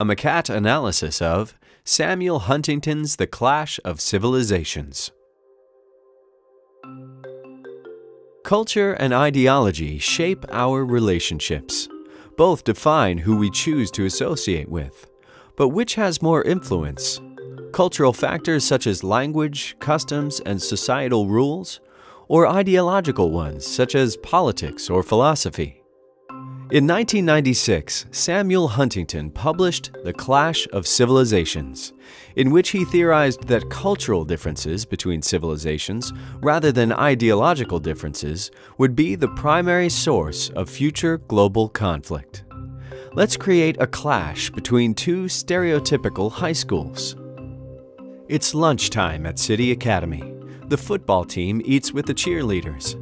A Macat analysis of Samuel Huntington's The Clash of Civilizations. Culture and ideology shape our relationships. Both define who we choose to associate with. But which has more influence? Cultural factors such as language, customs, and societal rules? Or ideological ones such as politics or philosophy? In 1996, Samuel Huntington published The Clash of Civilizations, in which he theorized that cultural differences between civilizations, rather than ideological differences, would be the primary source of future global conflict. Let's create a clash between two stereotypical high schools. It's lunchtime at City Academy. The football team eats with the cheerleaders.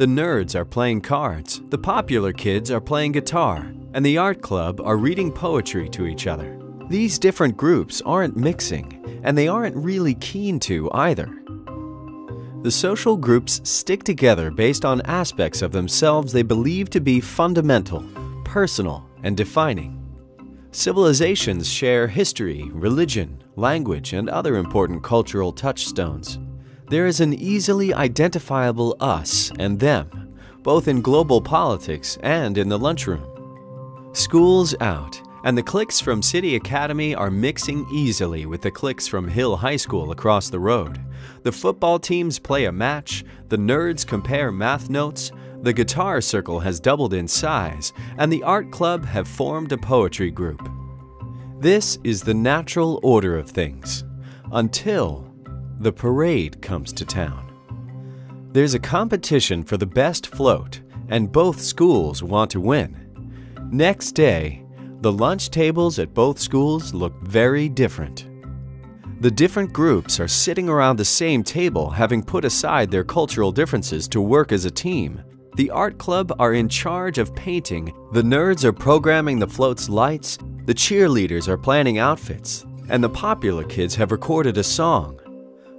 The nerds are playing cards, the popular kids are playing guitar, and the art club are reading poetry to each other. These different groups aren't mixing, and they aren't really keen to either. The social groups stick together based on aspects of themselves they believe to be fundamental, personal, and defining. Civilizations share history, religion, language, and other important cultural touchstones. There is an easily identifiable us and them, both in global politics and in the lunchroom. School's out, and the cliques from City Academy are mixing easily with the cliques from Hill High School across the road. The football teams play a match, the nerds compare math notes, the guitar circle has doubled in size, and the art club have formed a poetry group. This is the natural order of things, until the parade comes to town. There's a competition for the best float, and both schools want to win. Next day, the lunch tables at both schools look very different. The different groups are sitting around the same table having put aside their cultural differences to work as a team. The art club are in charge of painting, the nerds are programming the float's lights, the cheerleaders are planning outfits, and the popular kids have recorded a song.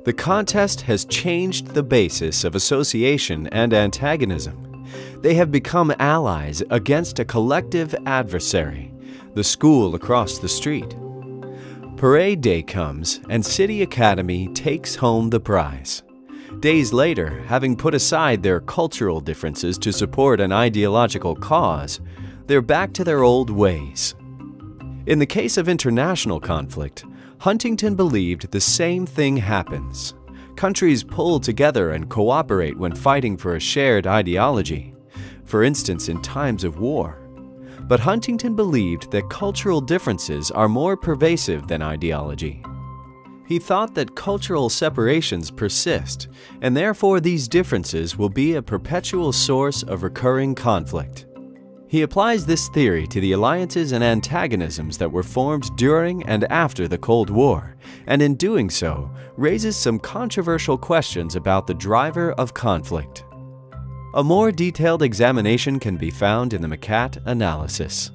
The contest has changed the basis of association and antagonism. They have become allies against a collective adversary, the school across the street. Parade day comes and City Academy takes home the prize. Days later, having put aside their cultural differences to support an ideological cause, they're back to their old ways. In the case of international conflict, Huntington believed the same thing happens. Countries pull together and cooperate when fighting for a shared ideology, for instance in times of war. But Huntington believed that cultural differences are more pervasive than ideology. He thought that cultural separations persist, and therefore these differences will be a perpetual source of recurring conflict. He applies this theory to the alliances and antagonisms that were formed during and after the Cold War, and in doing so, raises some controversial questions about the driver of conflict. A more detailed examination can be found in the Macat analysis.